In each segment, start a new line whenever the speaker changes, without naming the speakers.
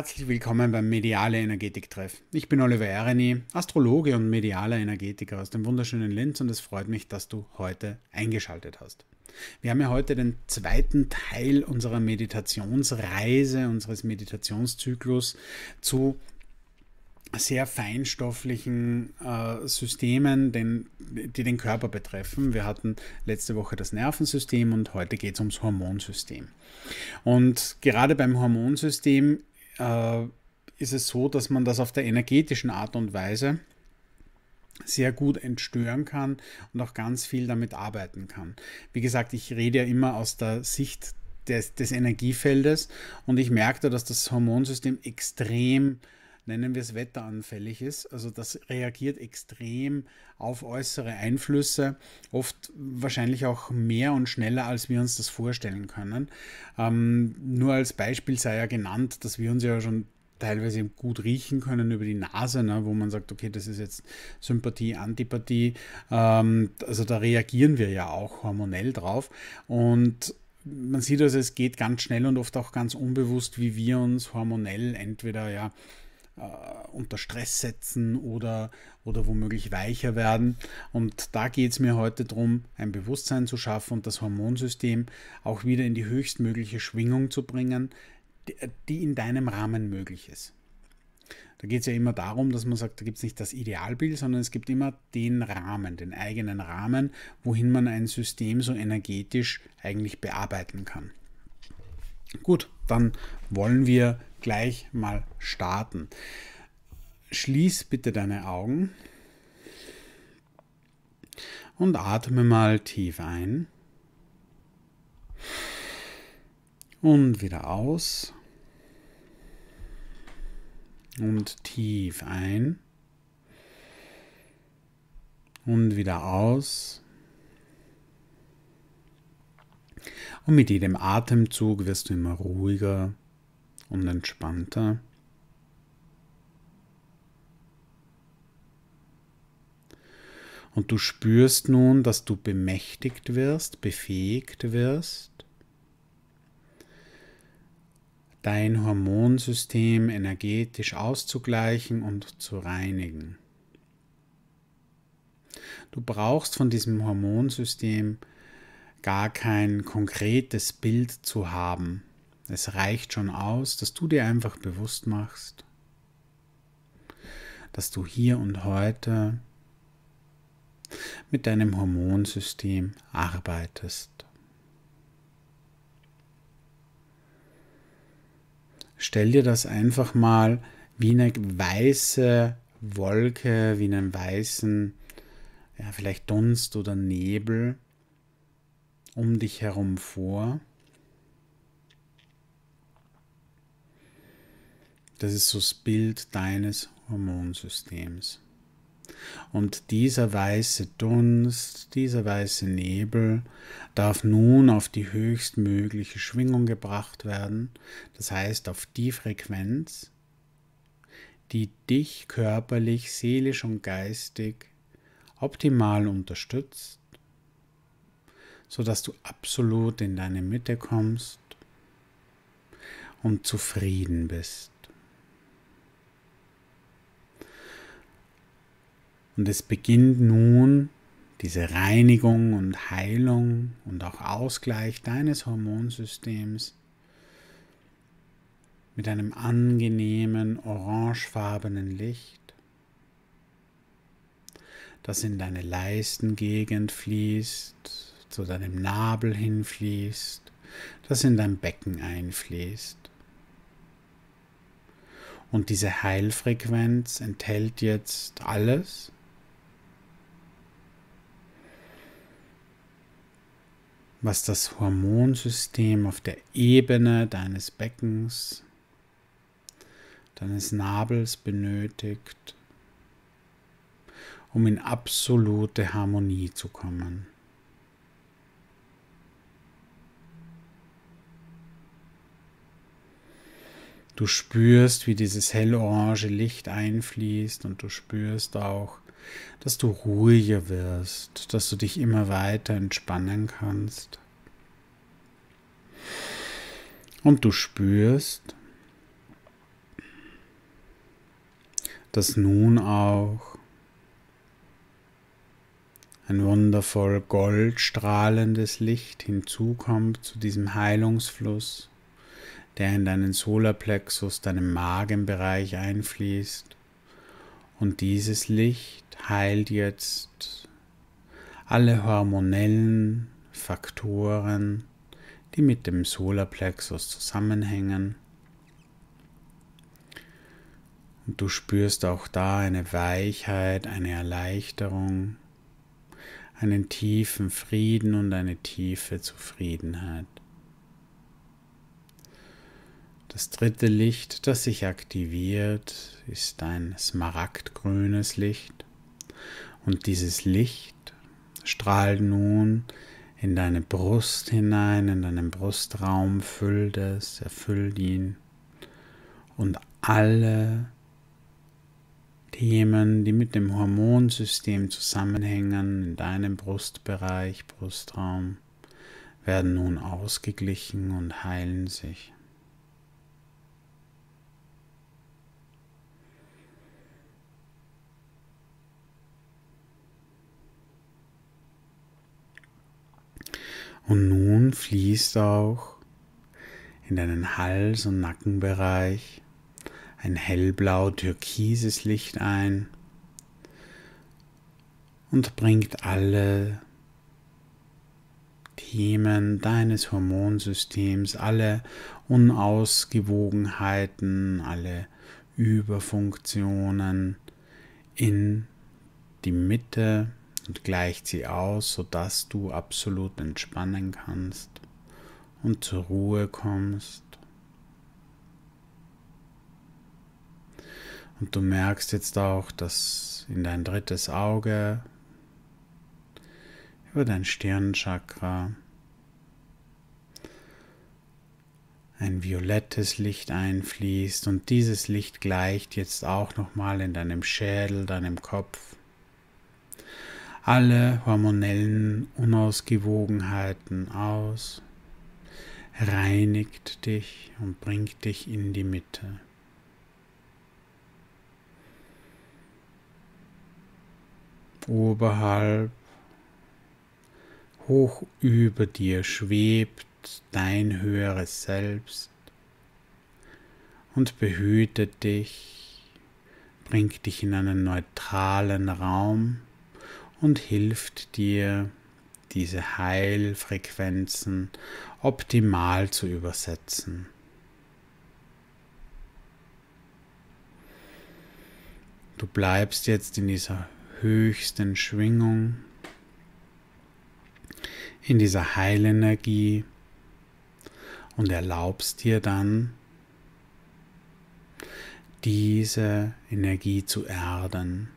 Herzlich willkommen beim Mediale Energetik-Treff. Ich bin Oliver Ereni, Astrologe und medialer Energetiker aus dem wunderschönen Linz und es freut mich, dass du heute eingeschaltet hast. Wir haben ja heute den zweiten Teil unserer Meditationsreise, unseres Meditationszyklus zu sehr feinstofflichen äh, Systemen, den, die den Körper betreffen. Wir hatten letzte Woche das Nervensystem und heute geht es ums Hormonsystem. Und gerade beim Hormonsystem äh, ist es so, dass man das auf der energetischen Art und Weise sehr gut entstören kann und auch ganz viel damit arbeiten kann. Wie gesagt, ich rede ja immer aus der Sicht des, des Energiefeldes und ich merkte, dass das Hormonsystem extrem nennen wir es wetteranfällig ist. Also das reagiert extrem auf äußere Einflüsse, oft wahrscheinlich auch mehr und schneller, als wir uns das vorstellen können. Ähm, nur als Beispiel sei ja genannt, dass wir uns ja schon teilweise gut riechen können über die Nase, ne, wo man sagt, okay, das ist jetzt Sympathie, Antipathie. Ähm, also da reagieren wir ja auch hormonell drauf. Und man sieht also, es geht ganz schnell und oft auch ganz unbewusst, wie wir uns hormonell entweder ja unter Stress setzen oder, oder womöglich weicher werden. Und da geht es mir heute darum, ein Bewusstsein zu schaffen und das Hormonsystem auch wieder in die höchstmögliche Schwingung zu bringen, die in deinem Rahmen möglich ist. Da geht es ja immer darum, dass man sagt, da gibt es nicht das Idealbild, sondern es gibt immer den Rahmen, den eigenen Rahmen, wohin man ein System so energetisch eigentlich bearbeiten kann. Gut, dann wollen wir gleich mal starten. Schließ bitte deine Augen und atme mal tief ein und wieder aus und tief ein und wieder aus. Und mit jedem Atemzug wirst du immer ruhiger und entspannter. Und du spürst nun, dass du bemächtigt wirst, befähigt wirst, dein Hormonsystem energetisch auszugleichen und zu reinigen. Du brauchst von diesem Hormonsystem gar kein konkretes Bild zu haben, es reicht schon aus, dass du dir einfach bewusst machst, dass du hier und heute mit deinem Hormonsystem arbeitest. Stell dir das einfach mal wie eine weiße Wolke, wie einen weißen, ja, vielleicht Dunst oder Nebel um dich herum vor. Das ist so das Bild deines Hormonsystems. Und dieser weiße Dunst, dieser weiße Nebel darf nun auf die höchstmögliche Schwingung gebracht werden, das heißt auf die Frequenz, die dich körperlich, seelisch und geistig optimal unterstützt, sodass du absolut in deine Mitte kommst und zufrieden bist. Und es beginnt nun diese Reinigung und Heilung und auch Ausgleich deines Hormonsystems mit einem angenehmen orangefarbenen Licht, das in deine Leistengegend fließt, zu deinem Nabel hinfließt, das in dein Becken einfließt. Und diese Heilfrequenz enthält jetzt alles, was das Hormonsystem auf der Ebene deines Beckens, deines Nabels benötigt, um in absolute Harmonie zu kommen. Du spürst, wie dieses hellorange Licht einfließt und du spürst auch, dass du ruhiger wirst, dass du dich immer weiter entspannen kannst. Und du spürst, dass nun auch ein wundervoll goldstrahlendes Licht hinzukommt zu diesem Heilungsfluss, der in deinen Solarplexus, deinem Magenbereich einfließt. Und dieses Licht heilt jetzt alle hormonellen Faktoren, die mit dem Solarplexus zusammenhängen. Und du spürst auch da eine Weichheit, eine Erleichterung, einen tiefen Frieden und eine tiefe Zufriedenheit. Das dritte Licht, das sich aktiviert, ist ein smaragdgrünes Licht. Und dieses Licht strahlt nun in deine Brust hinein, in deinen Brustraum, füllt es, erfüllt ihn. Und alle Themen, die mit dem Hormonsystem zusammenhängen, in deinem Brustbereich, Brustraum, werden nun ausgeglichen und heilen sich. Und nun fließt auch in deinen Hals- und Nackenbereich ein hellblau-türkises Licht ein und bringt alle Themen deines Hormonsystems, alle Unausgewogenheiten, alle Überfunktionen in die Mitte und gleicht sie aus, sodass du absolut entspannen kannst und zur Ruhe kommst. Und du merkst jetzt auch, dass in dein drittes Auge, über dein Stirnchakra, ein violettes Licht einfließt und dieses Licht gleicht jetzt auch nochmal in deinem Schädel, deinem Kopf alle hormonellen Unausgewogenheiten aus, reinigt dich und bringt dich in die Mitte. Oberhalb, hoch über dir schwebt dein höheres Selbst und behütet dich, bringt dich in einen neutralen Raum, und hilft dir, diese Heilfrequenzen optimal zu übersetzen. Du bleibst jetzt in dieser höchsten Schwingung, in dieser Heilenergie und erlaubst dir dann, diese Energie zu erden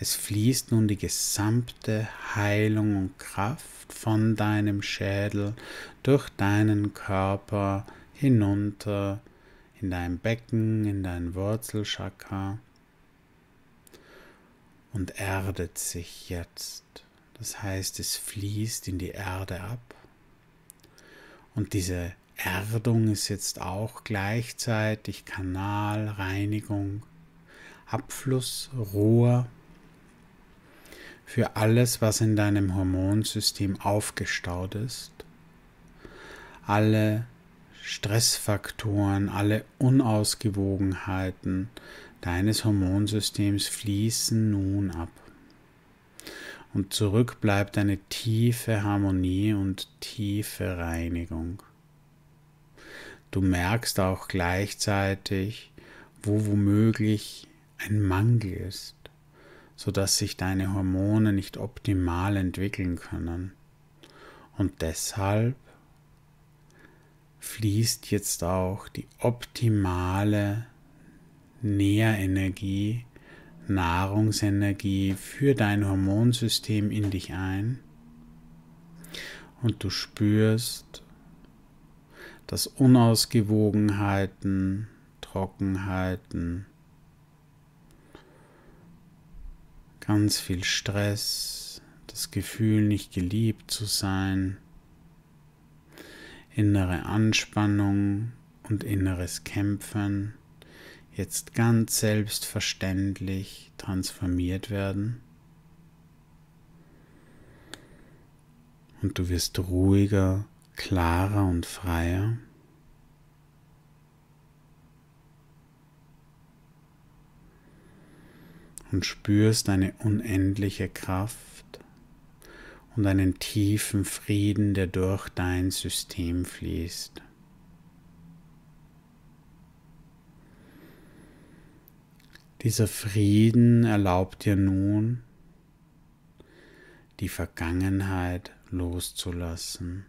es fließt nun die gesamte Heilung und Kraft von deinem Schädel durch deinen Körper hinunter in dein Becken, in dein Wurzelchakra und erdet sich jetzt. Das heißt, es fließt in die Erde ab. Und diese Erdung ist jetzt auch gleichzeitig Kanal, Reinigung, Abfluss, Rohr für alles, was in deinem Hormonsystem aufgestaut ist. Alle Stressfaktoren, alle Unausgewogenheiten deines Hormonsystems fließen nun ab. Und zurück bleibt eine tiefe Harmonie und tiefe Reinigung. Du merkst auch gleichzeitig, wo womöglich ein Mangel ist sodass sich deine Hormone nicht optimal entwickeln können. Und deshalb fließt jetzt auch die optimale Nährenergie, Nahrungsenergie für dein Hormonsystem in dich ein und du spürst, dass Unausgewogenheiten, Trockenheiten, ganz viel Stress, das Gefühl, nicht geliebt zu sein, innere Anspannung und inneres Kämpfen jetzt ganz selbstverständlich transformiert werden. Und du wirst ruhiger, klarer und freier. Und spürst eine unendliche Kraft und einen tiefen Frieden, der durch dein System fließt. Dieser Frieden erlaubt dir nun, die Vergangenheit loszulassen.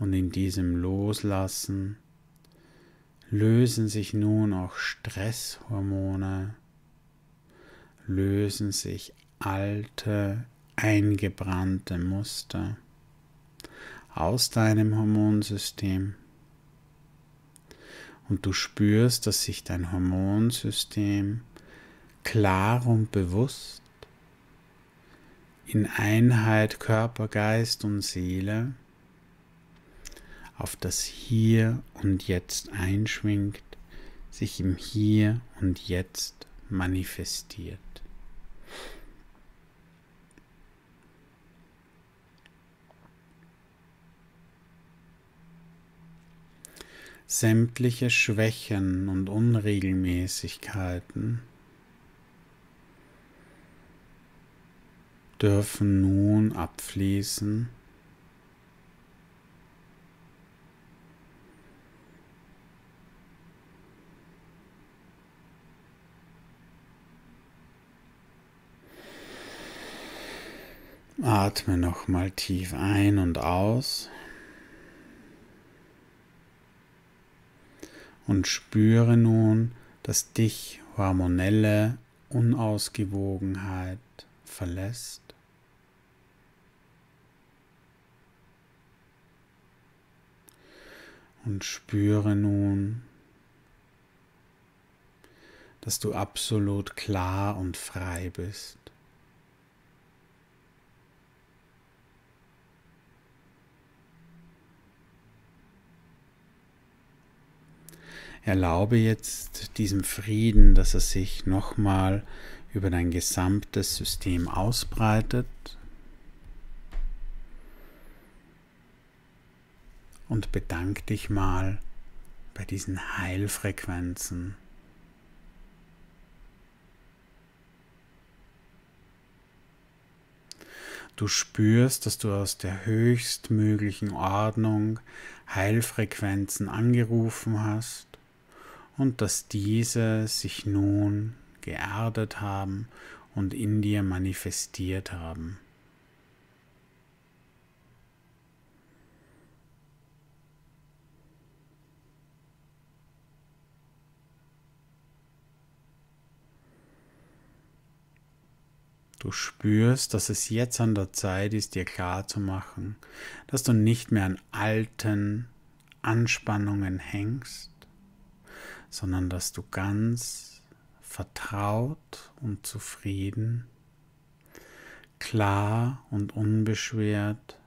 Und in diesem Loslassen lösen sich nun auch Stresshormone, lösen sich alte, eingebrannte Muster aus deinem Hormonsystem. Und du spürst, dass sich dein Hormonsystem klar und bewusst in Einheit Körper, Geist und Seele auf das Hier und Jetzt einschwingt, sich im Hier und Jetzt manifestiert. sämtliche Schwächen und Unregelmäßigkeiten dürfen nun abfließen. Atme nochmal tief ein und aus. und spüre nun, dass dich hormonelle Unausgewogenheit verlässt. Und spüre nun, dass du absolut klar und frei bist. Erlaube jetzt diesem Frieden, dass er sich nochmal über dein gesamtes System ausbreitet und bedank dich mal bei diesen Heilfrequenzen. Du spürst, dass du aus der höchstmöglichen Ordnung Heilfrequenzen angerufen hast und dass diese sich nun geerdet haben und in dir manifestiert haben. Du spürst, dass es jetzt an der Zeit ist, dir klar zu machen, dass du nicht mehr an alten Anspannungen hängst, sondern dass du ganz vertraut und zufrieden, klar und unbeschwert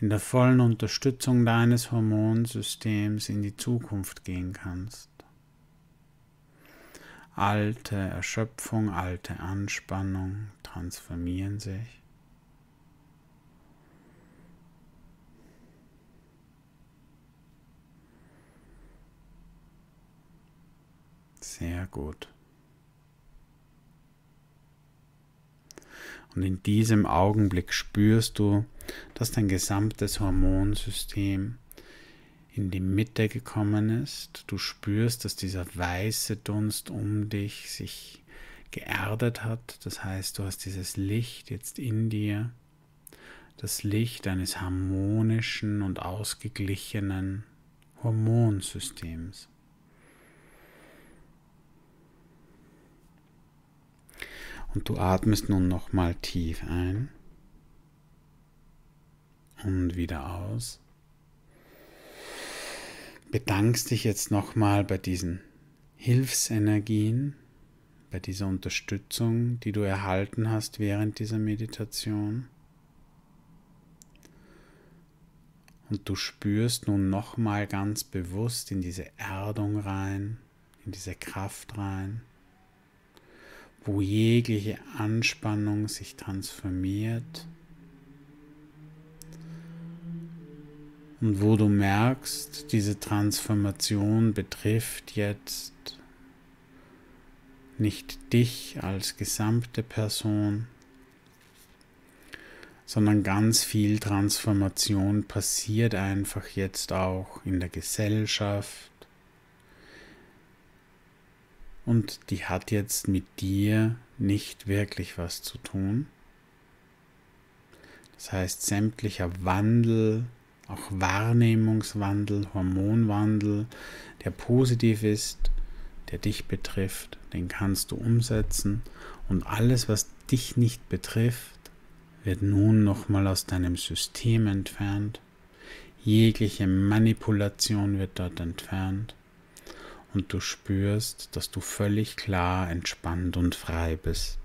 in der vollen Unterstützung deines Hormonsystems in die Zukunft gehen kannst. Alte Erschöpfung, alte Anspannung transformieren sich Sehr gut. Und in diesem Augenblick spürst du, dass dein gesamtes Hormonsystem in die Mitte gekommen ist. Du spürst, dass dieser weiße Dunst um dich sich geerdet hat. Das heißt, du hast dieses Licht jetzt in dir, das Licht eines harmonischen und ausgeglichenen Hormonsystems. Und du atmest nun nochmal tief ein und wieder aus. Bedankst dich jetzt nochmal bei diesen Hilfsenergien, bei dieser Unterstützung, die du erhalten hast während dieser Meditation. Und du spürst nun nochmal ganz bewusst in diese Erdung rein, in diese Kraft rein, wo jegliche Anspannung sich transformiert und wo du merkst, diese Transformation betrifft jetzt nicht dich als gesamte Person, sondern ganz viel Transformation passiert einfach jetzt auch in der Gesellschaft. Und die hat jetzt mit dir nicht wirklich was zu tun. Das heißt, sämtlicher Wandel, auch Wahrnehmungswandel, Hormonwandel, der positiv ist, der dich betrifft, den kannst du umsetzen. Und alles, was dich nicht betrifft, wird nun nochmal aus deinem System entfernt. Jegliche Manipulation wird dort entfernt. Und du spürst, dass du völlig klar, entspannt und frei bist.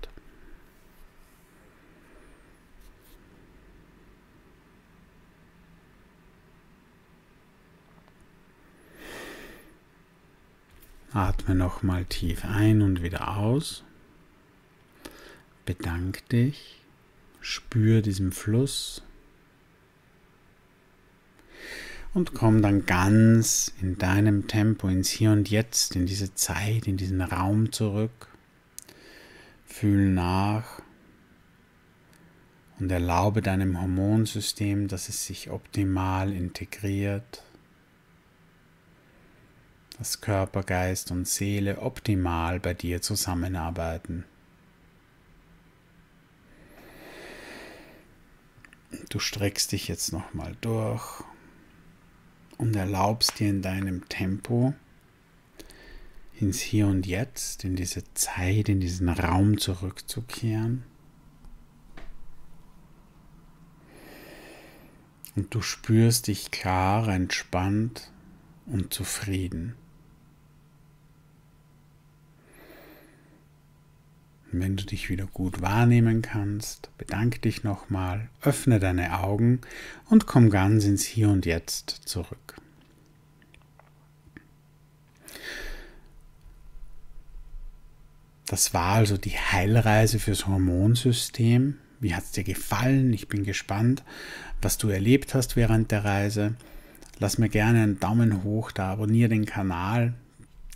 Atme nochmal tief ein und wieder aus. Bedank dich Spür diesen Fluss und komm dann ganz in deinem Tempo ins Hier und Jetzt, in diese Zeit, in diesen Raum zurück. Fühl nach und erlaube deinem Hormonsystem, dass es sich optimal integriert, dass Körper, Geist und Seele optimal bei dir zusammenarbeiten. Du streckst dich jetzt nochmal durch und erlaubst dir in deinem Tempo ins Hier und Jetzt, in diese Zeit, in diesen Raum zurückzukehren. Und du spürst dich klar, entspannt und zufrieden. Und wenn du dich wieder gut wahrnehmen kannst, bedank dich nochmal, öffne deine Augen und komm ganz ins Hier und Jetzt zurück. Das war also die Heilreise fürs Hormonsystem. Wie hat es dir gefallen? Ich bin gespannt, was du erlebt hast während der Reise. Lass mir gerne einen Daumen hoch da, abonniere den Kanal,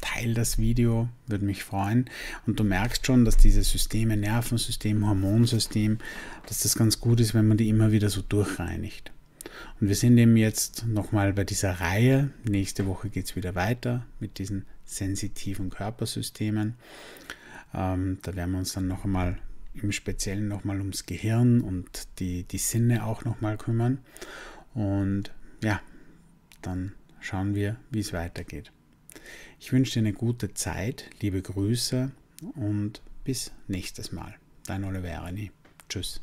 teil das Video, würde mich freuen. Und du merkst schon, dass diese Systeme, Nervensystem, Hormonsystem, dass das ganz gut ist, wenn man die immer wieder so durchreinigt. Und wir sind eben jetzt nochmal bei dieser Reihe. Nächste Woche geht es wieder weiter mit diesen sensitiven Körpersystemen. Ähm, da werden wir uns dann noch einmal im Speziellen nochmal ums Gehirn und die, die Sinne auch nochmal kümmern. Und ja, dann schauen wir, wie es weitergeht. Ich wünsche dir eine gute Zeit, liebe Grüße und bis nächstes Mal. Dein Oliver Tschüss.